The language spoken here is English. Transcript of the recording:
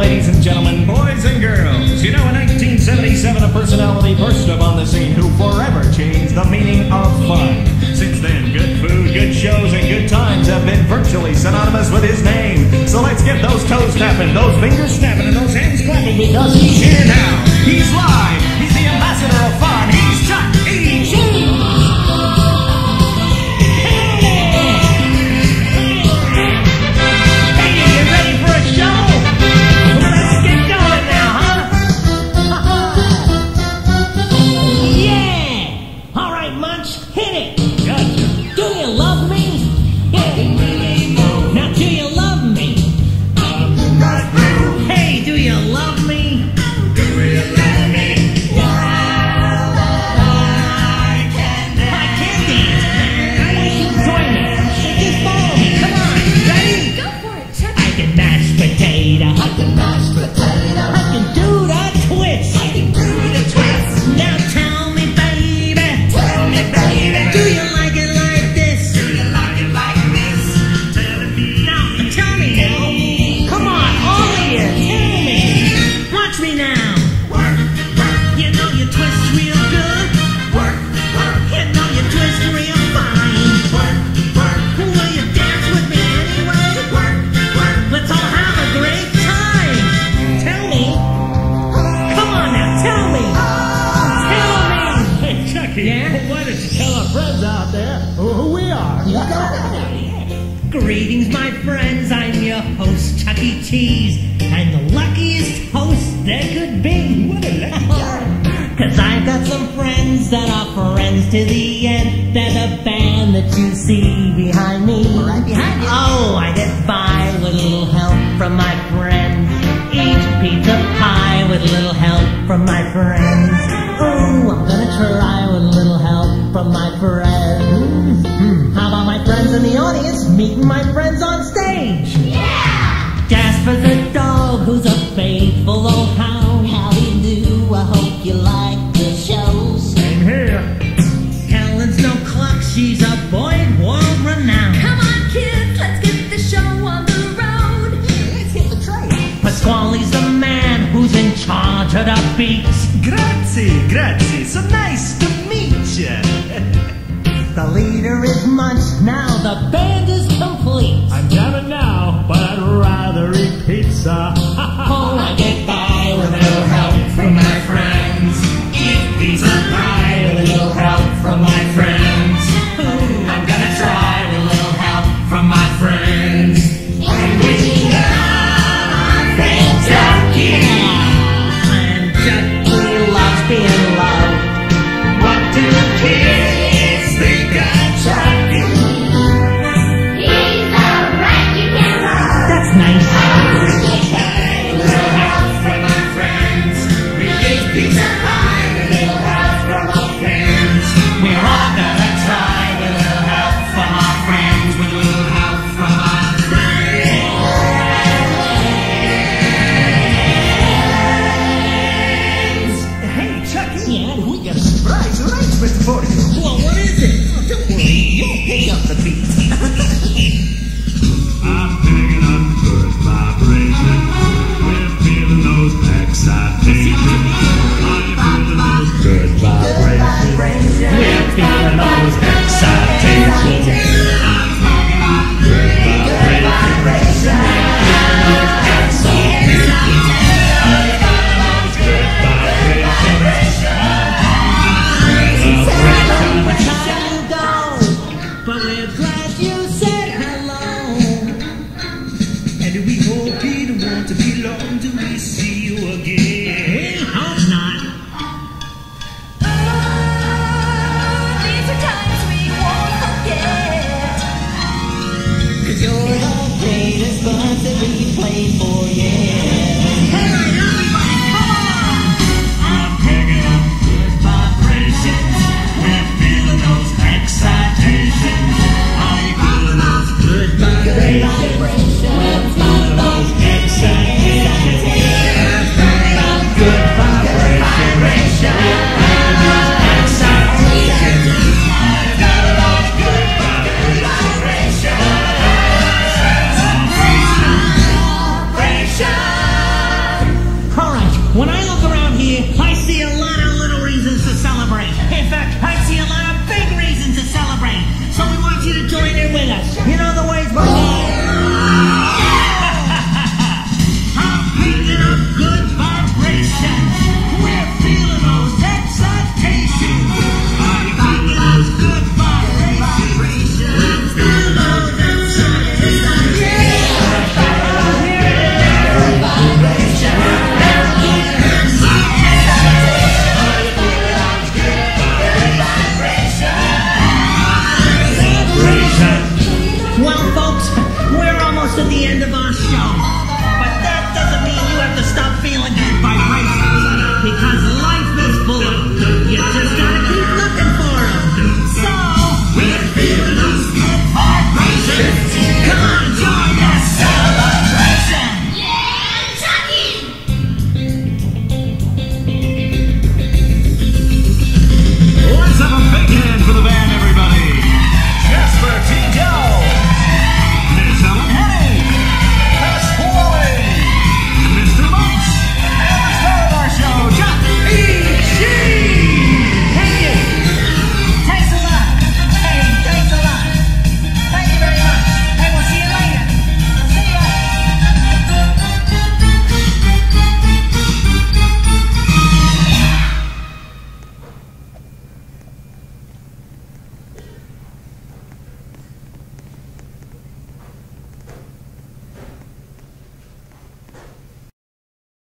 ladies and gentlemen, boys and girls. You know, in 1977, a personality burst upon the scene who forever changed the meaning of fun. Since then, good food, good shows, and good times have been virtually synonymous with his name. So let's get those toes tapping, those fingers snapping, and those hands clapping because he's here now. He's live. Greetings, my friends. I'm your host, Chuck E. Cheese, and the luckiest host there could be. What a lucky Cause I've got some friends that are friends to the end. They're the band that you see behind me. Right behind you. Oh, I get by with a little help from my friends. Eat pizza pie with a little help from my friends. My friends on stage? Yeah! Jasper's a dog who's a faithful old hound. How do you do? I hope you like the show. Same here. Helen's no clock, she's a boy world renowned. Come on, kids, let's get the show on the road. Let's hit the train. Pasqually's the man who's in charge of the beats. Grazie, grazie. So nice to meet you. The leader is Munch, now the band is complete. I'm jamming now, but I'd rather eat pizza. Oh, I get by with a little help from my friends. Eat pizza pie with a little help from my friends. I'm gonna try with a little help from my friends. Yeah. We got a surprise And we hope you don't want to be long till we see you again. We hope not. Oh, these are times we won't forget. Cause you're the greatest band that we played for, yeah. At the end of our show.